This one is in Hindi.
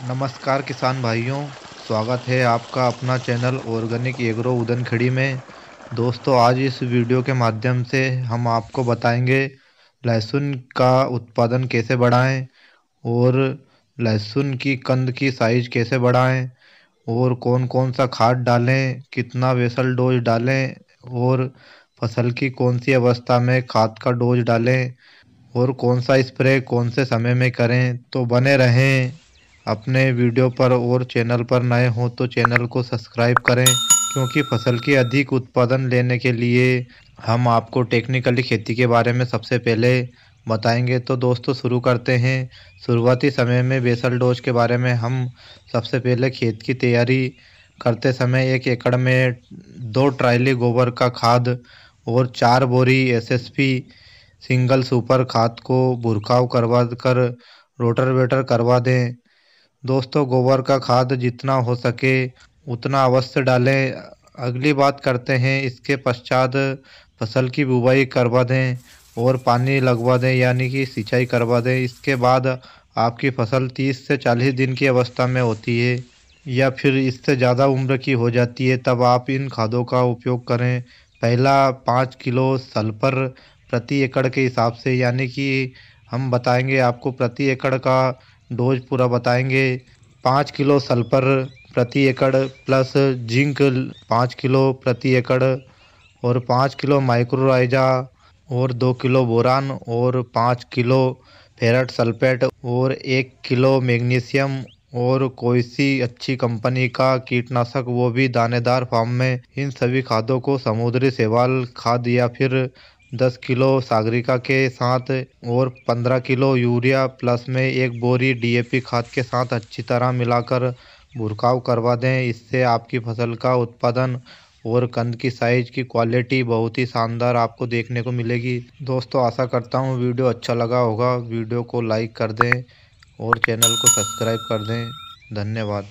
नमस्कार किसान भाइयों, स्वागत है आपका अपना चैनल ऑर्गेनिक एग्रो उदन खड़ी में। दोस्तों, आज इस वीडियो के माध्यम से हम आपको बताएँगे लहसुन का उत्पादन कैसे बढ़ाएँ और लहसुन की कंद की साइज़ कैसे बढ़ाएँ और कौन कौन सा खाद डालें, कितना वेसल डोज डालें और फ़सल की कौन सी अवस्था में खाद का डोज डालें और कौन सा स्प्रे कौन से समय में करें तो बने रहें। अपने वीडियो पर और चैनल पर नए हों तो चैनल को सब्सक्राइब करें, क्योंकि फ़सल की अधिक उत्पादन लेने के लिए हम आपको टेक्निकली खेती के बारे में सबसे पहले बताएँगे। तो दोस्तों, शुरू करते हैं। शुरुआती समय में बेसल डोज के बारे में हम सबसे पहले खेत की तैयारी करते समय एक एकड़ में दो ट्रायली गोबर का खाद और चार बोरी एसएसपी सिंगल सुपर खाद को भुरकाव करवा कर रोटर वेटर करवा दें। दोस्तों, गोबर का खाद जितना हो सके उतना अवश्य डालें। अगली बात करते हैं, इसके पश्चात फ़सल की बुवाई करवा दें और पानी लगवा दें, यानी कि सिंचाई करवा दें। इसके बाद आपकी फ़सल 30 से 40 दिन की अवस्था में होती है या फिर इससे ज़्यादा उम्र की हो जाती है, तब आप इन खादों का उपयोग करें। पहला पाँच किलो सल्फ़र प्रति एकड़ के हिसाब से, यानी कि हम बताएँगे आपको प्रति एकड़ का डोज पूरा बताएँगे। पाँच किलो सल्फ़र प्रति एकड़ प्लस जिंक, पाँच किलो प्रति एकड़ और पाँच किलो माइक्रोराइजा और दो किलो बोरान और पाँच किलो फेरट सल्फेट और एक किलो मैग्नीशियम और कोई सी अच्छी कंपनी का कीटनाशक, वो भी दानेदार फार्म में। इन सभी खादों को समुद्री सेवाल खाद या फिर दस किलो सागरिका के साथ और पंद्रह किलो यूरिया प्लस में एक बोरी डीएपी खाद के साथ अच्छी तरह मिलाकर भुरकाव करवा दें। इससे आपकी फ़सल का उत्पादन और कंद की साइज़ की क्वालिटी बहुत ही शानदार आपको देखने को मिलेगी। दोस्तों, आशा करता हूँ वीडियो अच्छा लगा होगा। वीडियो को लाइक कर दें और चैनल को सब्सक्राइब कर दें। धन्यवाद।